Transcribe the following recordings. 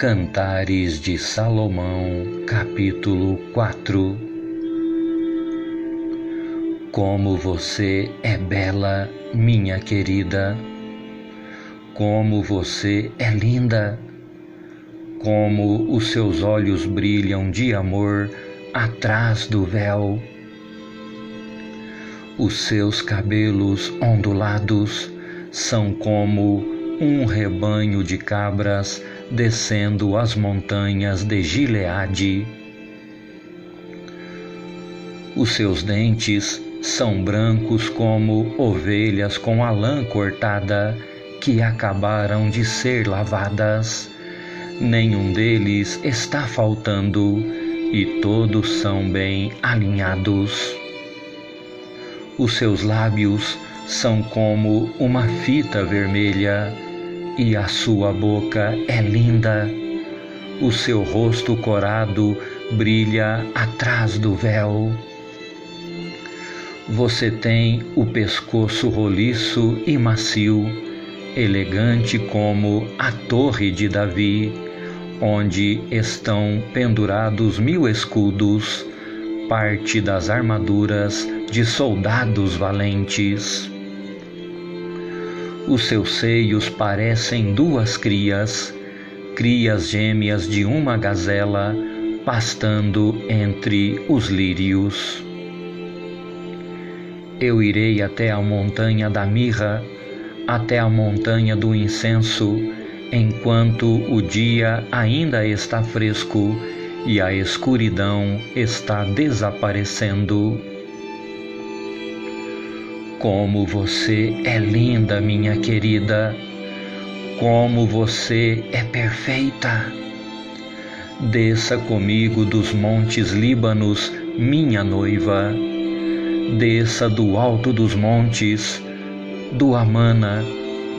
Cantares de Salomão, capítulo 4 Como você é bela, minha querida, como você é linda, como os seus olhos brilham de amor atrás do véu, os seus cabelos ondulados são como um rebanho de cabras descendo as montanhas de Gileade. Os seus dentes são brancos como ovelhas com a lã cortada que acabaram de ser lavadas. Nenhum deles está faltando e todos são bem alinhados. Os seus lábios são como uma fita vermelha, e a sua boca é linda. O seu rosto corado brilha atrás do véu. Você tem o pescoço roliço e macio, elegante como a torre de Davi, onde estão pendurados mil escudos, parte das armaduras de soldados valentes. Os seus seios parecem duas crias, crias gêmeas de uma gazela, pastando entre os lírios. Eu irei até a montanha da mirra, até a montanha do incenso, enquanto o dia ainda está fresco e a escuridão está desaparecendo. Como você é linda, minha querida. Como você é perfeita. Desça comigo dos montes Líbanos, minha noiva. Desça do alto dos montes, do Amana,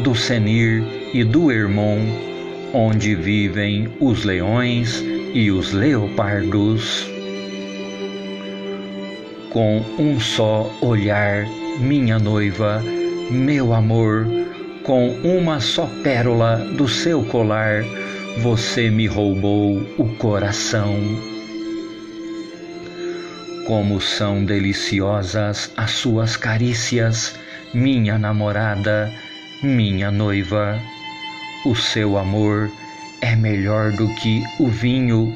do Senir e do Hermon, onde vivem os leões e os leopardos. Com um só olhar minha noiva, meu amor, com uma só pérola do seu colar, você me roubou o coração. Como são deliciosas as suas carícias, minha namorada, minha noiva. O seu amor é melhor do que o vinho,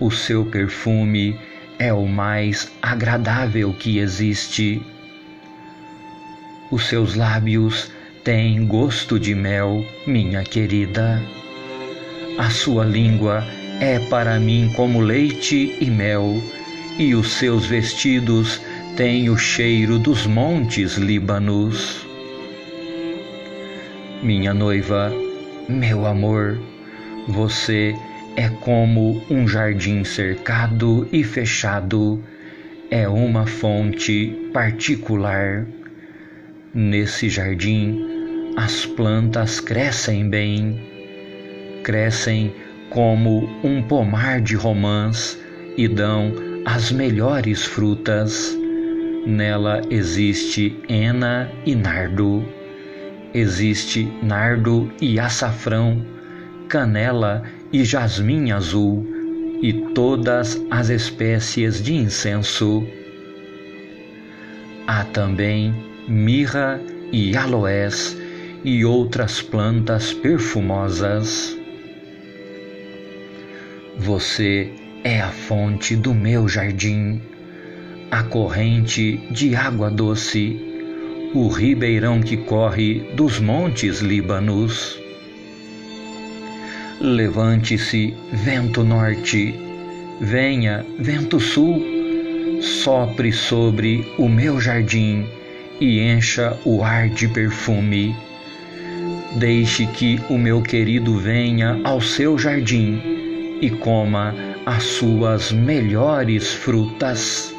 o seu perfume é o mais agradável que existe. Os seus lábios têm gosto de mel, minha querida. A sua língua é para mim como leite e mel, e os seus vestidos têm o cheiro dos montes Líbanos. Minha noiva, meu amor, você é como um jardim cercado e fechado, é uma fonte particular. Nesse jardim, as plantas crescem bem, crescem como um pomar de romãs e dão as melhores frutas. Nela existe hena e nardo, existe nardo e açafrão, canela e jasmim azul e todas as espécies de incenso. Há também mirra e aloés e outras plantas perfumosas. Você é a fonte do meu jardim, a corrente de água doce, o ribeirão que corre dos montes Líbanos. Levante-se, vento norte, venha, vento sul, sopre sobre o meu jardim e encha o ar de perfume. Deixe que o meu querido venha ao seu jardim e coma as suas melhores frutas.